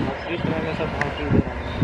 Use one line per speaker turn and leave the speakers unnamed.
मछली समय में सब भाव दे रहा है।